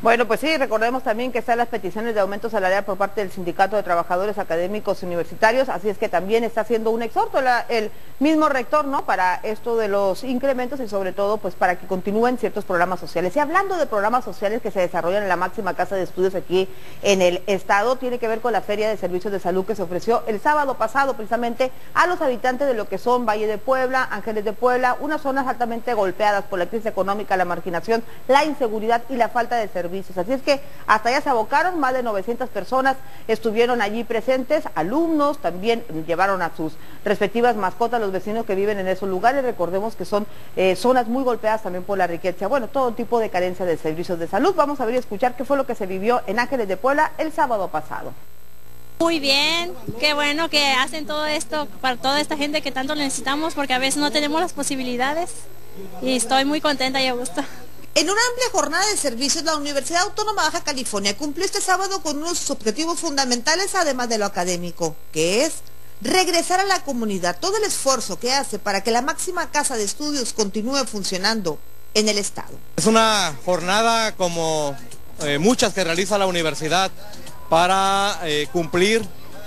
Bueno, pues sí, recordemos también que están las peticiones de aumento salarial por parte del Sindicato de Trabajadores Académicos Universitarios, así es que también está haciendo un exhorto el mismo rector, ¿no?, para esto de los incrementos y sobre todo, pues para que continúen ciertos programas sociales. Y hablando de programas sociales que se desarrollan en la máxima casa de estudios aquí en el estado, tiene que ver con la Feria de Servicios de Salud que se ofreció el sábado pasado precisamente a los habitantes de lo que son Valle de Puebla, Ángeles de Puebla, unas zonas altamente golpeadas por la crisis económica, la marginación, la inseguridad y la falta de servicios Así es que hasta allá se abocaron, más de 900 personas estuvieron allí presentes, alumnos, también llevaron a sus respectivas mascotas los vecinos que viven en esos lugares. Recordemos que son eh, zonas muy golpeadas también por la riqueza, bueno, todo tipo de carencia de servicios de salud. Vamos a ver y escuchar qué fue lo que se vivió en Ángeles de Puebla el sábado pasado. Muy bien, qué bueno que hacen todo esto para toda esta gente que tanto necesitamos porque a veces no tenemos las posibilidades y estoy muy contenta y a gusto. En una amplia jornada de servicios, la Universidad Autónoma Baja California cumplió este sábado con unos objetivos fundamentales, además de lo académico, que es regresar a la comunidad todo el esfuerzo que hace para que la máxima casa de estudios continúe funcionando en el Estado. Es una jornada como eh, muchas que realiza la universidad para eh, cumplir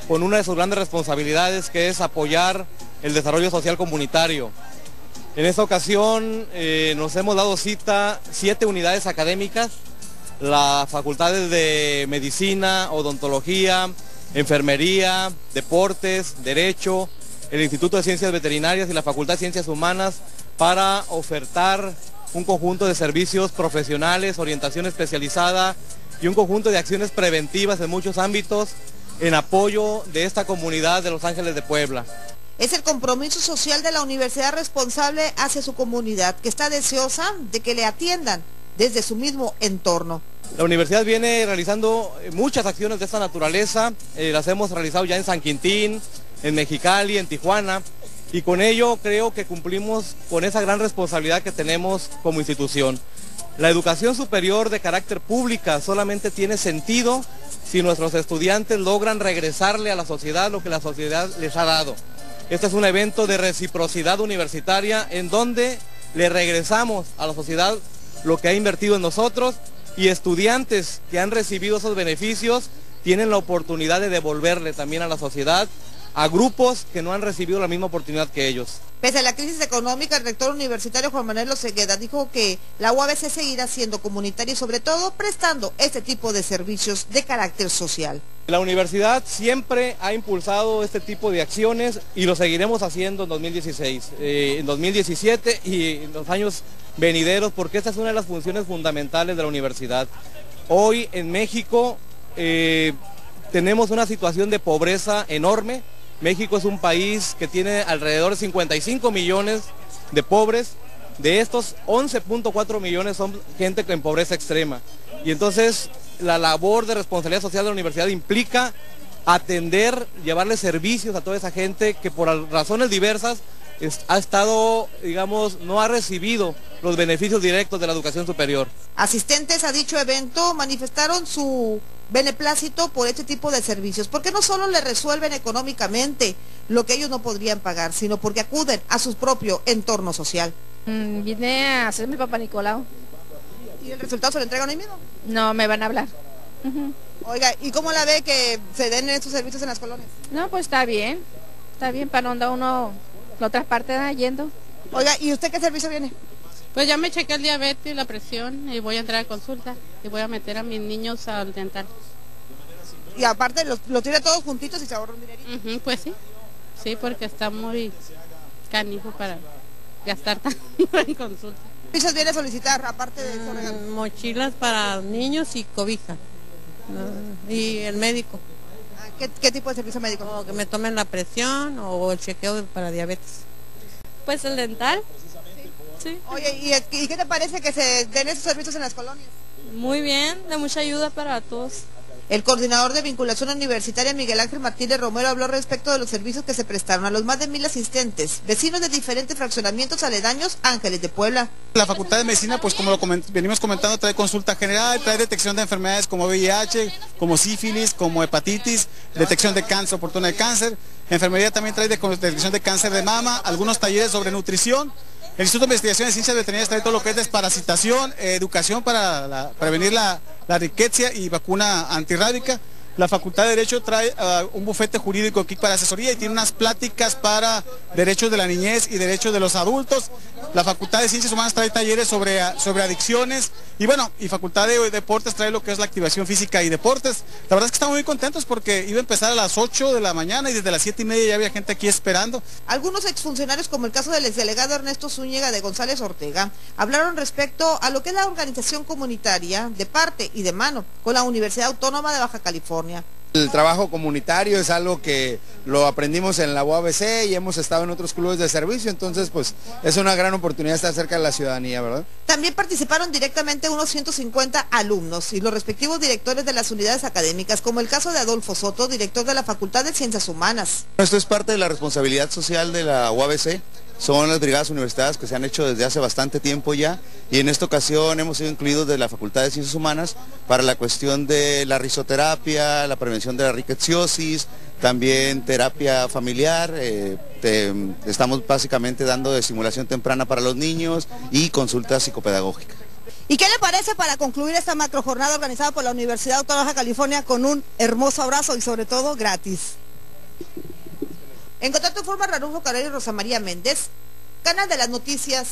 con una de sus grandes responsabilidades que es apoyar el desarrollo social comunitario. En esta ocasión eh, nos hemos dado cita siete unidades académicas, las facultades de medicina, odontología, enfermería, deportes, derecho, el Instituto de Ciencias Veterinarias y la Facultad de Ciencias Humanas para ofertar un conjunto de servicios profesionales, orientación especializada y un conjunto de acciones preventivas en muchos ámbitos en apoyo de esta comunidad de Los Ángeles de Puebla. Es el compromiso social de la universidad responsable hacia su comunidad, que está deseosa de que le atiendan desde su mismo entorno. La universidad viene realizando eh, muchas acciones de esta naturaleza, eh, las hemos realizado ya en San Quintín, en Mexicali, en Tijuana, y con ello creo que cumplimos con esa gran responsabilidad que tenemos como institución. La educación superior de carácter pública solamente tiene sentido si nuestros estudiantes logran regresarle a la sociedad lo que la sociedad les ha dado. Este es un evento de reciprocidad universitaria en donde le regresamos a la sociedad lo que ha invertido en nosotros y estudiantes que han recibido esos beneficios tienen la oportunidad de devolverle también a la sociedad a grupos que no han recibido la misma oportunidad que ellos. Pese a la crisis económica, el rector universitario Juan Manuel Osegueda dijo que la UABC seguirá siendo comunitaria y sobre todo prestando este tipo de servicios de carácter social. La universidad siempre ha impulsado este tipo de acciones y lo seguiremos haciendo en 2016, eh, en 2017 y en los años venideros porque esta es una de las funciones fundamentales de la universidad. Hoy en México eh, tenemos una situación de pobreza enorme, México es un país que tiene alrededor de 55 millones de pobres. De estos, 11.4 millones son gente en pobreza extrema. Y entonces la labor de responsabilidad social de la universidad implica atender, llevarle servicios a toda esa gente que por razones diversas ha estado, digamos, no ha recibido los beneficios directos de la educación superior. Asistentes a dicho evento manifestaron su beneplácito por este tipo de servicios, porque no solo le resuelven económicamente lo que ellos no podrían pagar, sino porque acuden a su propio entorno social. Mm, vine a hacer mi papá Nicolau. ¿Y el resultado se lo entregan hoy mismo? No, me van a hablar. Oiga, ¿y cómo la ve que se den estos servicios en las colonias? No, pues está bien. Está bien para donde uno, la otra parte da yendo. Oiga, ¿y usted qué servicio viene? Pues ya me chequé el diabetes y la presión y voy a entrar a consulta y voy a meter a mis niños al dental. Y aparte los, tiene todos juntitos y se ahorra un dinerito. pues sí, sí, porque está muy canijo para gastar tanto en consulta. ¿Qué viene a solicitar aparte de mm, Mochilas para niños y cobija. y el médico. Ah, ¿qué, tipo de servicio médico? O que me tomen la presión o el chequeo para diabetes. Pues el dental. Oye, ¿y, qué te parece que se den esos servicios en las colonias? Muy bien, de mucha ayuda para todos. El coordinador de vinculación universitaria Miguel Ángel Martínez Romero habló respecto de los servicios que se prestaron a los más de mil asistentes, vecinos de diferentes fraccionamientos aledaños Ángeles de Puebla. La Facultad de Medicina, pues como lo venimos comentando, trae consulta general, trae detección de enfermedades como VIH, como sífilis, como hepatitis, detección de cáncer, oportuna de cáncer. Enfermería también trae detección de cáncer de mama, algunos talleres sobre nutrición El Instituto de Investigación de Ciencias Veterinarias trae todo lo que es desparasitación, eh, educación para prevenir la, la riqueza y vacuna antirrábica. La Facultad de Derecho trae uh, un bufete jurídico aquí para asesoría y tiene unas pláticas para derechos de la niñez y derechos de los adultos. La Facultad de Ciencias Humanas trae talleres sobre, uh, sobre adicciones y bueno, y Facultad de Deportes trae lo que es la activación física y deportes. La verdad es que estamos muy contentos porque iba a empezar a las 8 de la mañana y desde las 7 y media ya había gente aquí esperando. Algunos exfuncionarios, como el caso del exdelegado Ernesto Zúñiga de González Ortega, hablaron respecto a lo que es la organización comunitaria de parte y de mano con la Universidad Autónoma de Baja California. El trabajo comunitario es algo que lo aprendimos en la UABC y hemos estado en otros clubes de servicio, entonces pues es una gran oportunidad estar cerca de la ciudadanía, ¿verdad? También participaron directamente unos 150 alumnos y los respectivos directores de las unidades académicas, como el caso de Adolfo Soto, director de la Facultad de Ciencias Humanas. Esto es parte de la responsabilidad social de la UABC son las brigadas universitarias que se han hecho desde hace bastante tiempo ya y en esta ocasión hemos sido incluidos de la Facultad de Ciencias Humanas para la cuestión de la risoterapia, la prevención de la riqueciosis, también terapia familiar, eh, estamos básicamente dando de simulación temprana para los niños y consulta psicopedagógica. ¿Y qué le parece para concluir esta macro jornada organizada por la Universidad Autónoma de California con un hermoso abrazo y sobre todo gratis? En contacto forma Ranulfo Carrero y Rosa María Méndez, Canal de las Noticias.